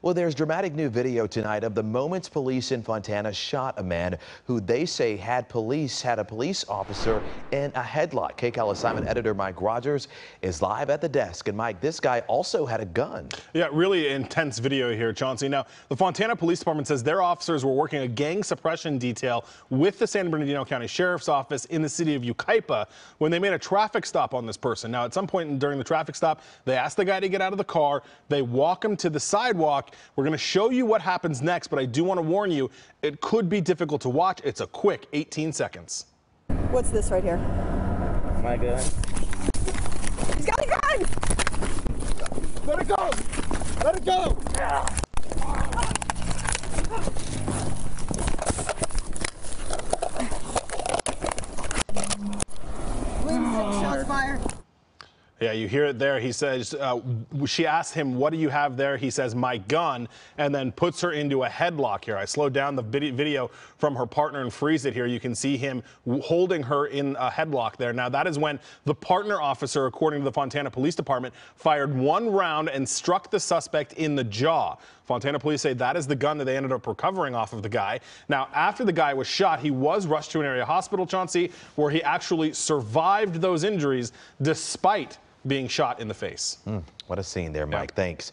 Well, there's dramatic new video tonight of the moments police in Fontana shot a man who they say had police had a police officer in a headlock. KCAL assignment editor Mike Rogers is live at the desk. And Mike, this guy also had a gun. Yeah, really intense video here, Chauncey. Now, the Fontana Police Department says their officers were working a gang suppression detail with the San Bernardino County Sheriff's Office in the city of Yucaipa when they made a traffic stop on this person. Now, at some point during the traffic stop, they asked the guy to get out of the car. They walk him to the sidewalk we're going to show you what happens next, but I do want to warn you, it could be difficult to watch. It's a quick 18 seconds. What's this right here? My gun. He's got a gun! Let it go! Let it go! Shots fired. Yeah, you hear it there. He says, uh, she asks him, what do you have there? He says, my gun, and then puts her into a headlock here. I slowed down the video from her partner and freeze it here. You can see him holding her in a headlock there. Now, that is when the partner officer, according to the Fontana Police Department, fired one round and struck the suspect in the jaw. Fontana police say that is the gun that they ended up recovering off of the guy. Now, after the guy was shot, he was rushed to an area hospital, Chauncey, where he actually survived those injuries despite being shot in the face. Mm, what a scene there, Mike. Yeah. Thanks.